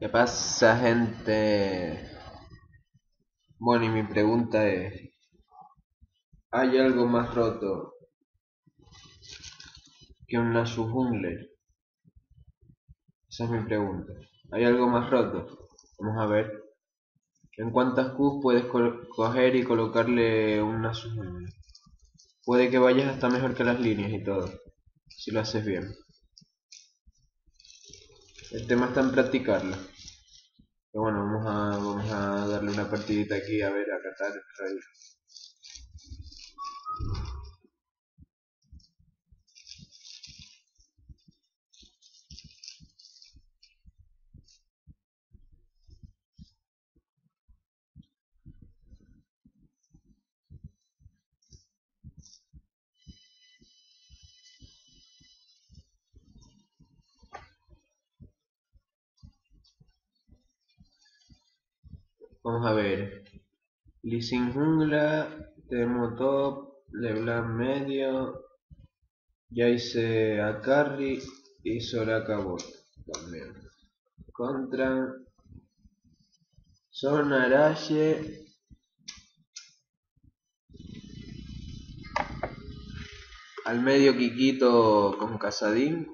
¿Qué pasa, gente? Bueno, y mi pregunta es: ¿hay algo más roto que un Nasu Jungler? Esa es mi pregunta. ¿Hay algo más roto? Vamos a ver. ¿En cuántas Qs puedes coger y colocarle un Nasu Jungler? Puede que vayas hasta mejor que las líneas y todo, si lo haces bien. El tema está en practicarlo. Pero bueno, vamos a, vamos a darle una partidita aquí a ver, a catar el Vamos a ver. Leasing jungla, Temo top, Leblanc medio. Ya hice a Carry y Soraka bot también. Contra Son Araye. Al medio Kikito con Casadín.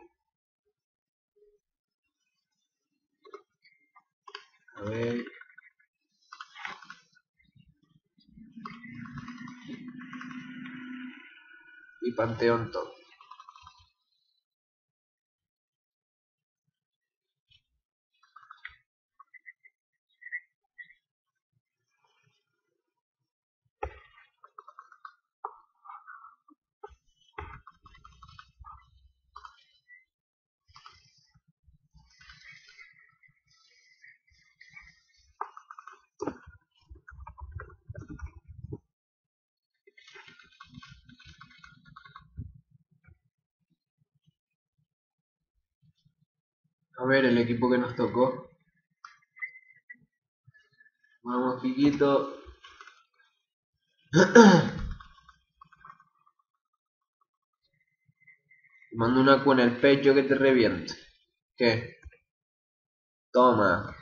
A ver. Y Panteón Top. A ver el equipo que nos tocó. Vamos, Piquito. Mando una cu en el pecho que te reviente. ¿Qué? Toma.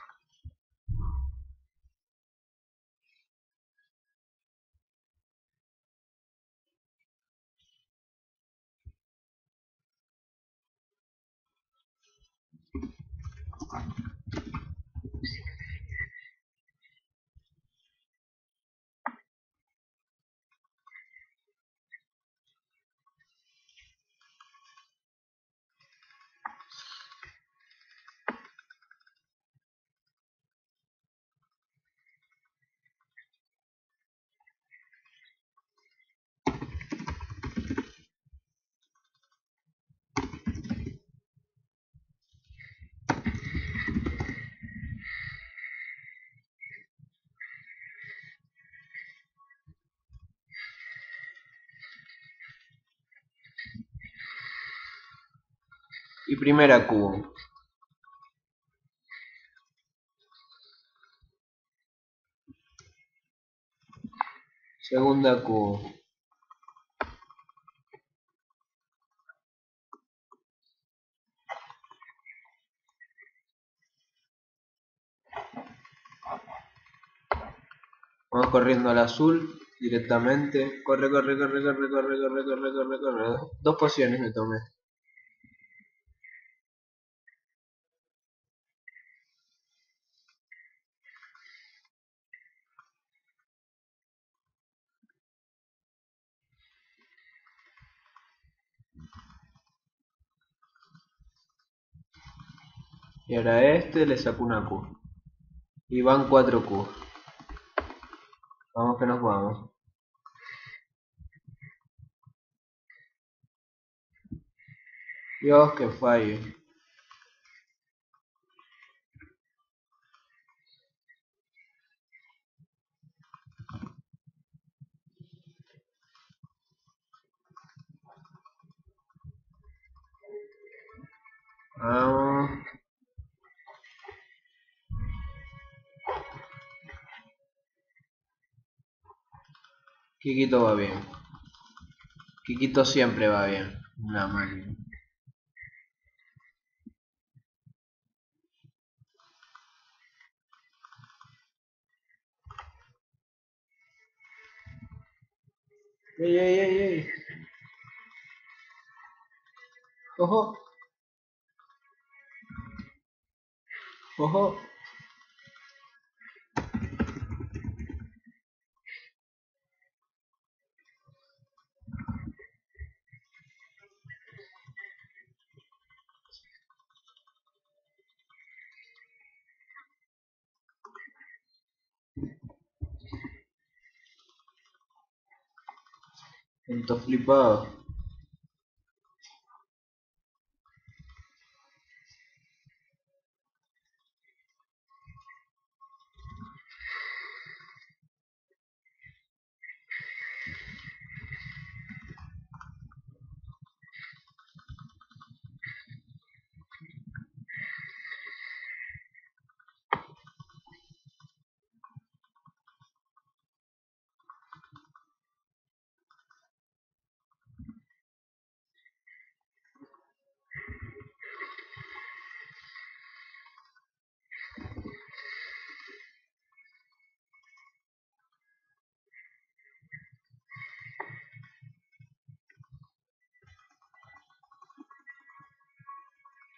Y primera Q. Segunda Q. Vamos corriendo al azul directamente. Corre, corre, corre, corre, corre, corre, corre, corre, corre. Dos pociones me tomé. Y ahora a este le saco una Q. Y van 4 Q. Vamos que nos vamos. Dios, que fallo. Kikito va bien. Kikito siempre va bien. Una máquina. ¡Ey, ey, ey, ey! ¡Ojo! ¡Ojo! in the flipper.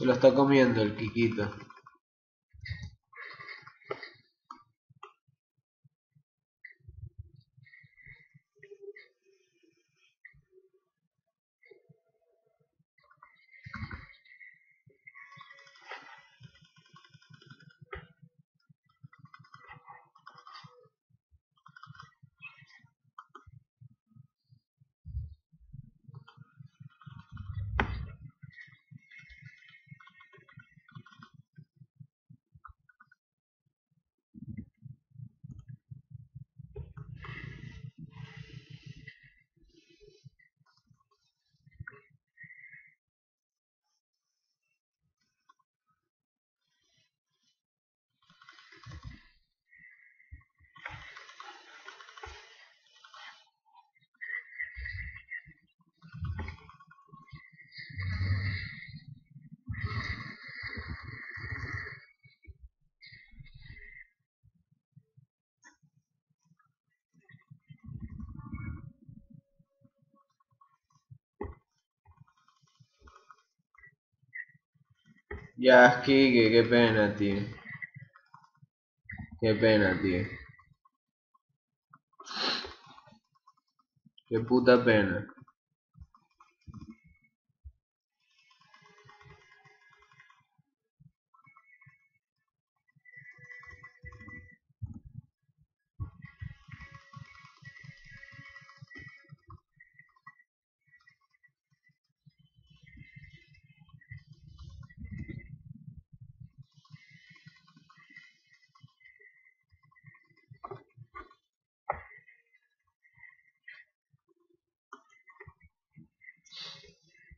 Se lo está comiendo el Kikito. Ya, Kike, qué pena, tío. Qué pena, tío. Qué puta pena.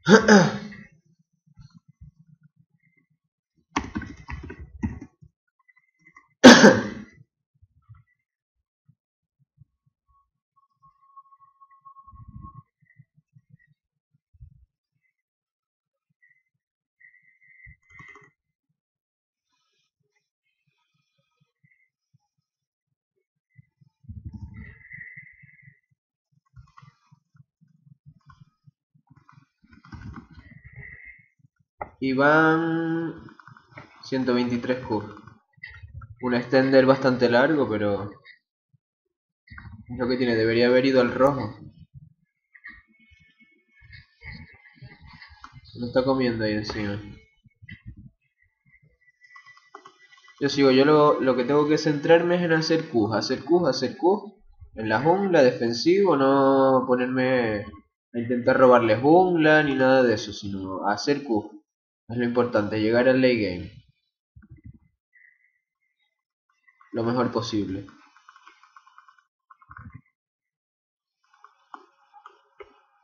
Huh? Y van 123 Q. Un extender bastante largo, pero... Es lo que tiene, debería haber ido al rojo. Lo está comiendo ahí encima. Yo sigo, yo lo, lo que tengo que centrarme es en hacer Q, hacer Q, hacer Q. En la jungla, defensivo, no ponerme a intentar robarle jungla ni nada de eso, sino hacer Q. Es lo importante, llegar al late game. Lo mejor posible.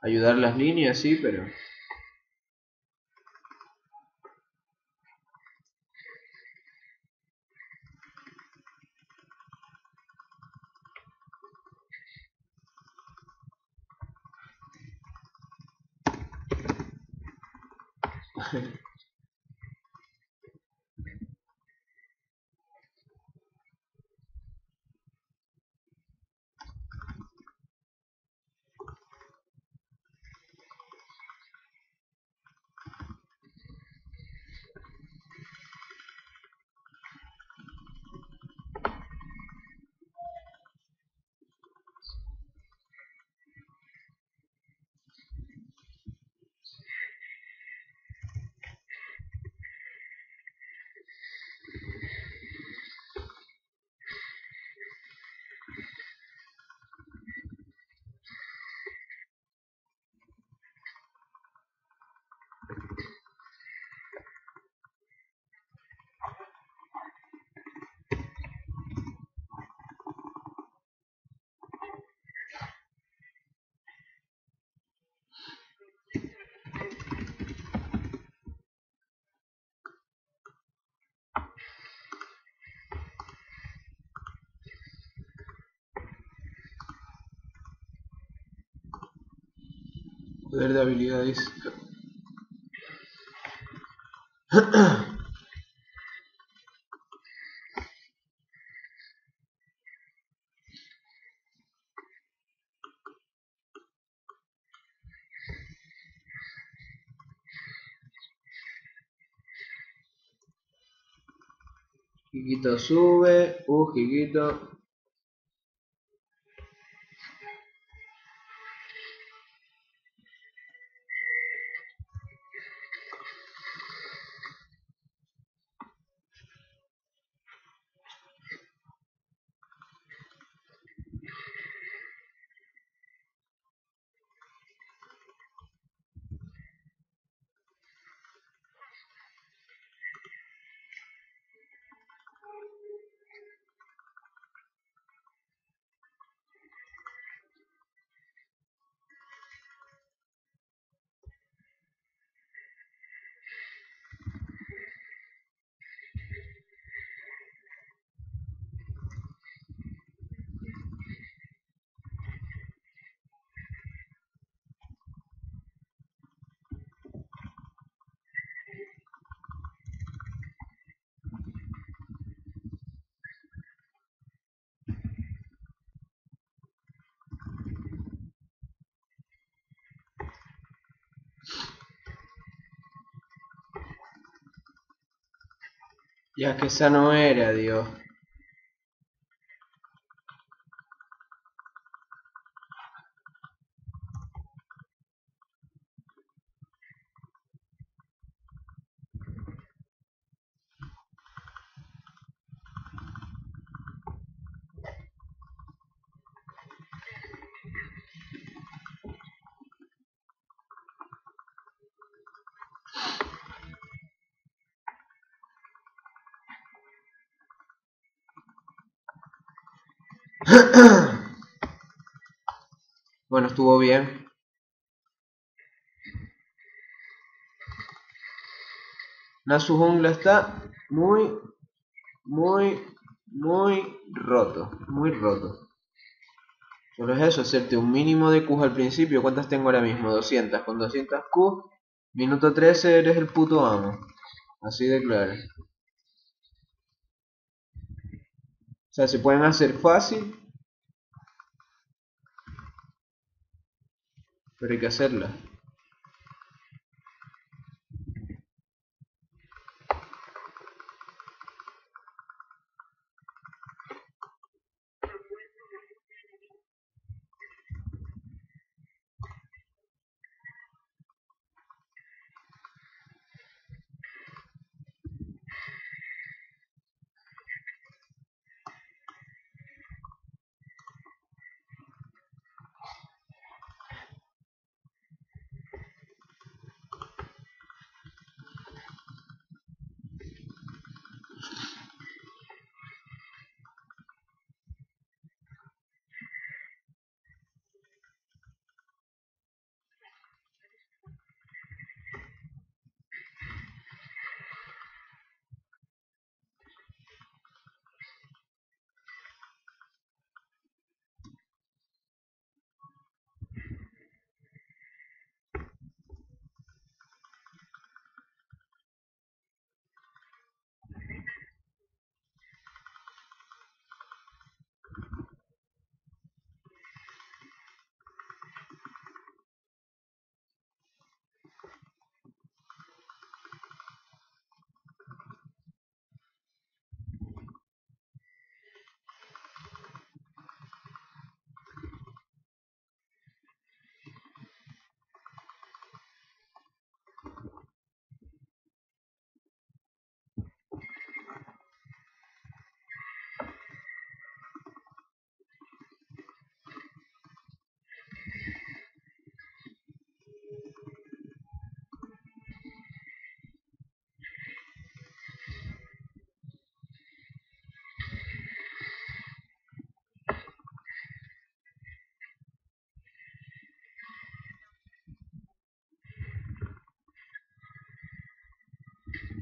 Ayudar las líneas, sí, pero... Poder de habilidades. Jiquito sube, uh, Jiquito. Ya que esa no era, Dios. bueno, estuvo bien. Nasu jungla está muy, muy, muy roto. Muy roto. Solo es eso, hacerte un mínimo de Q al principio. ¿Cuántas tengo ahora mismo? 200. Con 200 Q, minuto 13 eres el puto amo. Así de claro. O sea, se pueden hacer fácil. Pero hay que hacerla.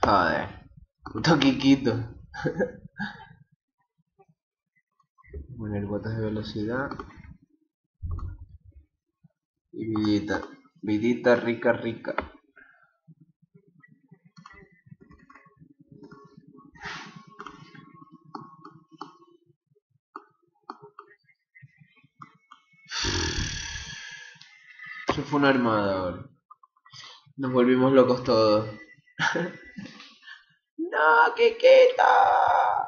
Joder. Puto Kikito. Poner botas de velocidad. Y vidita. Vidita rica rica. Eso fue una armada. Nos volvimos locos todos. ¡No, Kikito!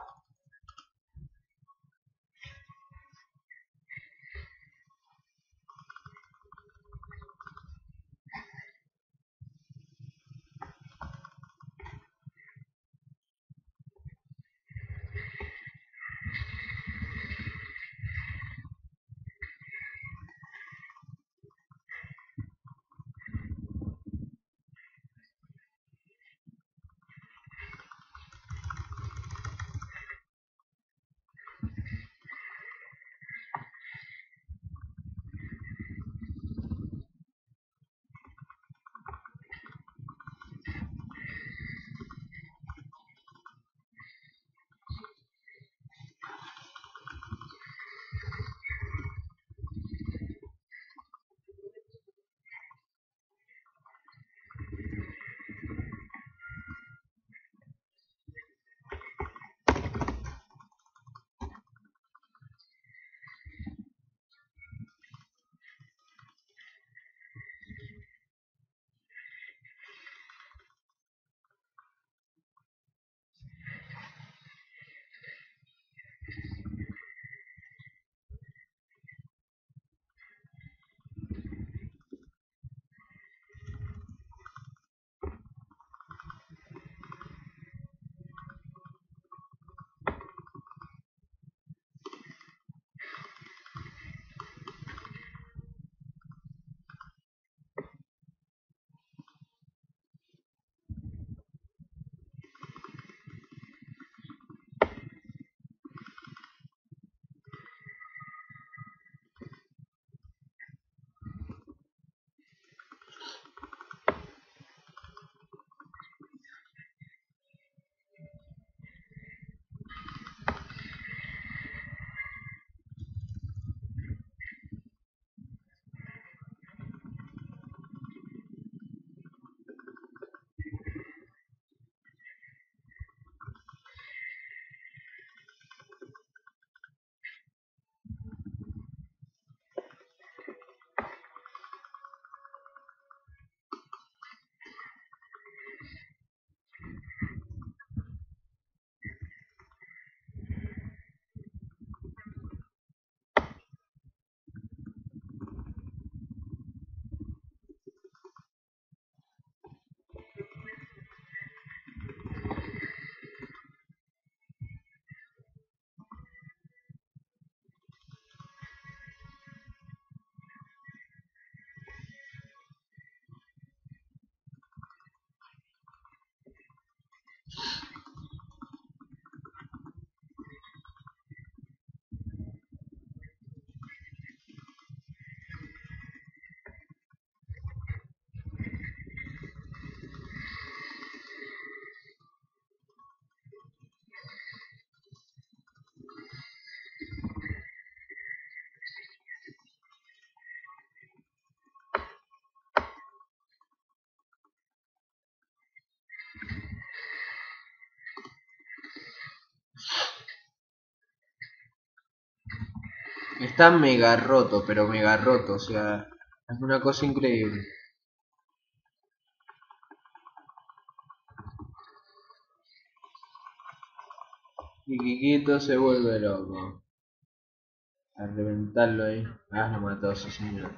Está mega roto, pero mega roto, o sea, es una cosa increíble. Y se vuelve loco. A reventarlo ahí. Ah, lo mató su señor.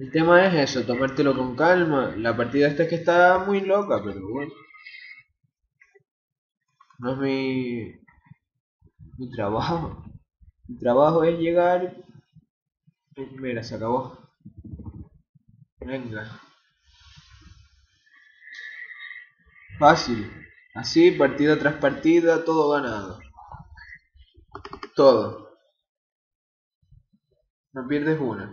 El tema es eso, tomártelo con calma. La partida esta es que está muy loca, pero bueno. No es mi, mi trabajo. Mi trabajo es llegar... Mira, se acabó. Venga. Fácil. Así, partida tras partida, todo ganado. Todo. No pierdes una.